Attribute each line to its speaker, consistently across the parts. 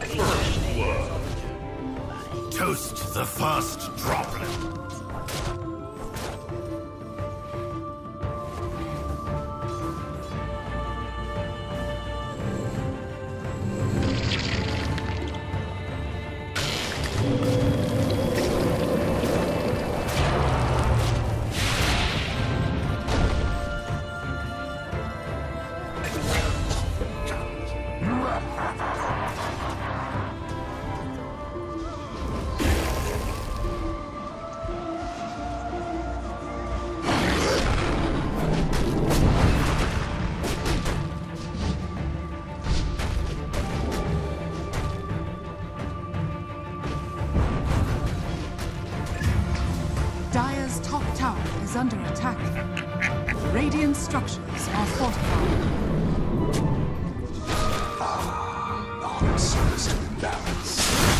Speaker 1: First blood.
Speaker 2: Toast the first droplet.
Speaker 3: Tower is under attack. Radiant structures are fortified.
Speaker 1: Ah, nonsense to imbalance.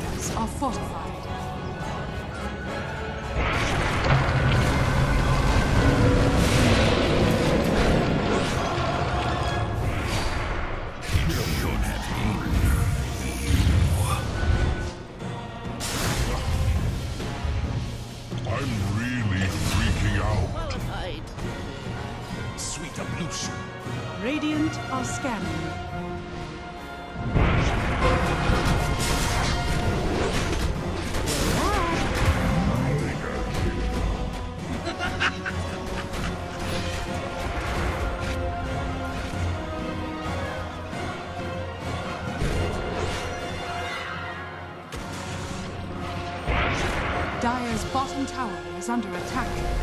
Speaker 3: Dire's structures are fortified.
Speaker 1: I'm really freaking out.
Speaker 4: Sweet ablution.
Speaker 3: Radiant are scanning. Under attack.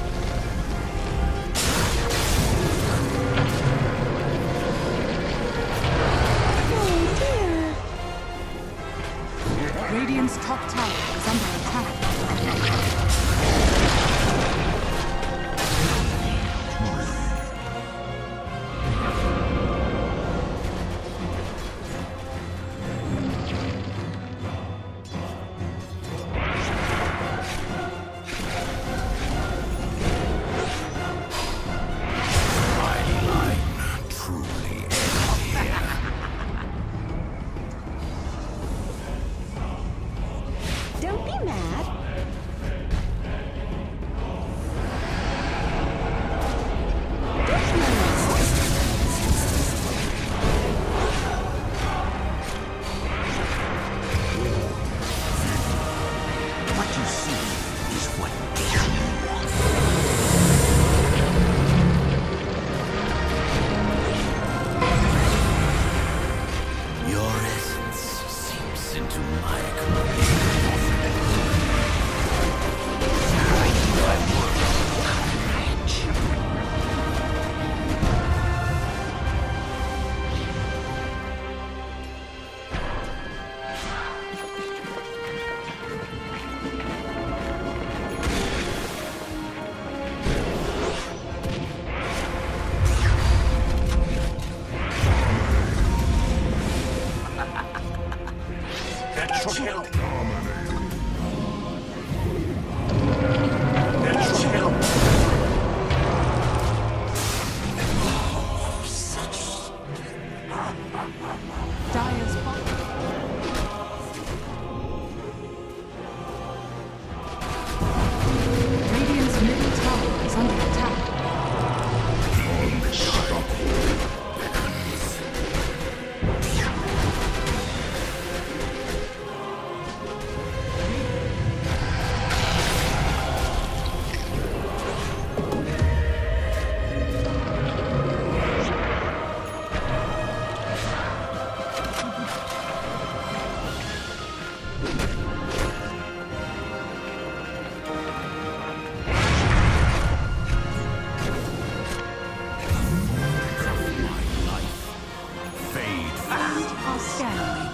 Speaker 2: Scanning.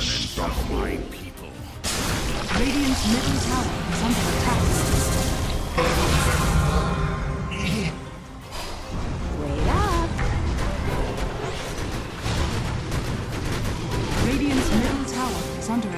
Speaker 2: Stop my people.
Speaker 3: Middle tower is under attack.
Speaker 5: Wait up!
Speaker 3: Middle tower is under attack.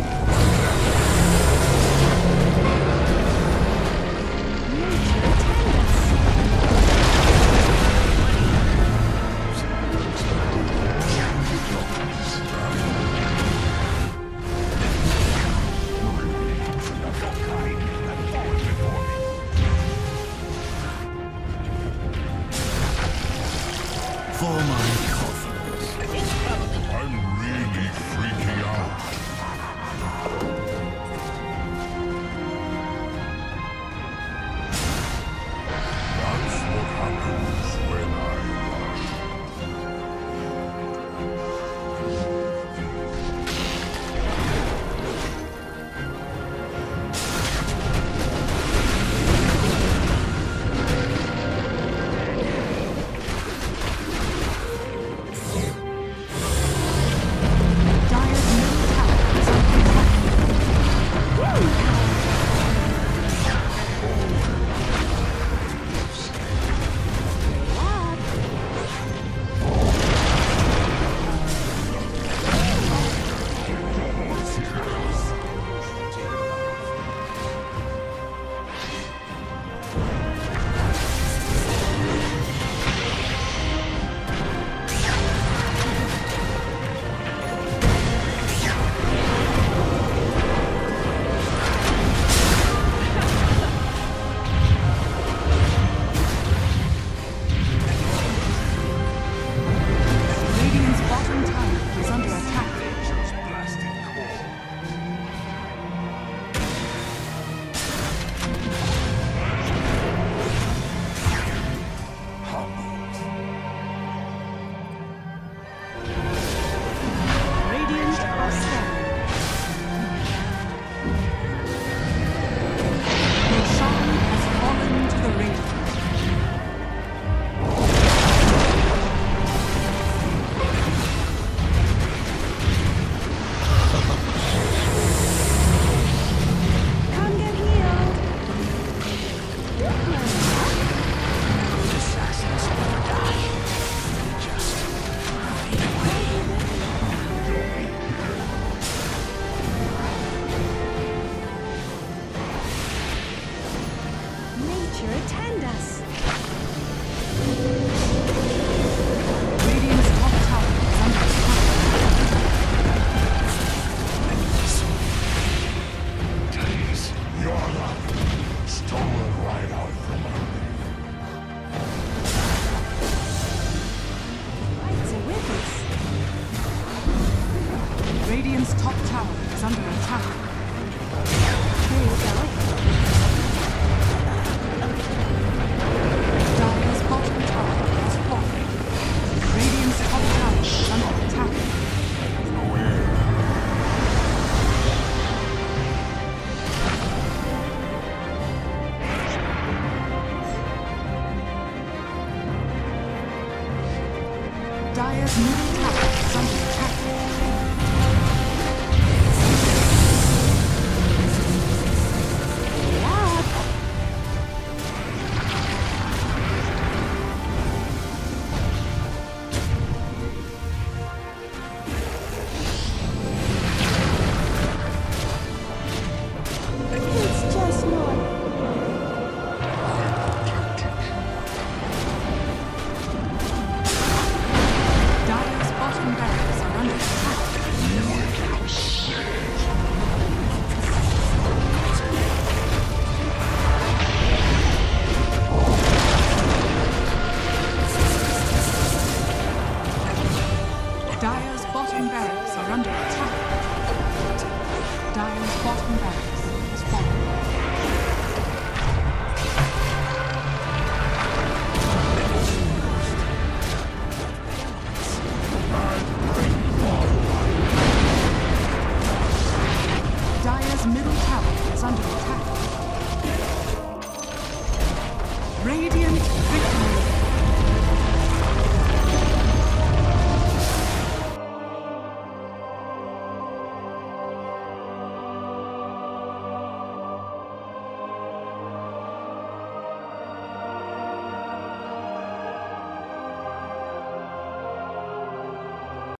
Speaker 3: Dire's middle tower is under attack.
Speaker 5: Radiant
Speaker 3: victory.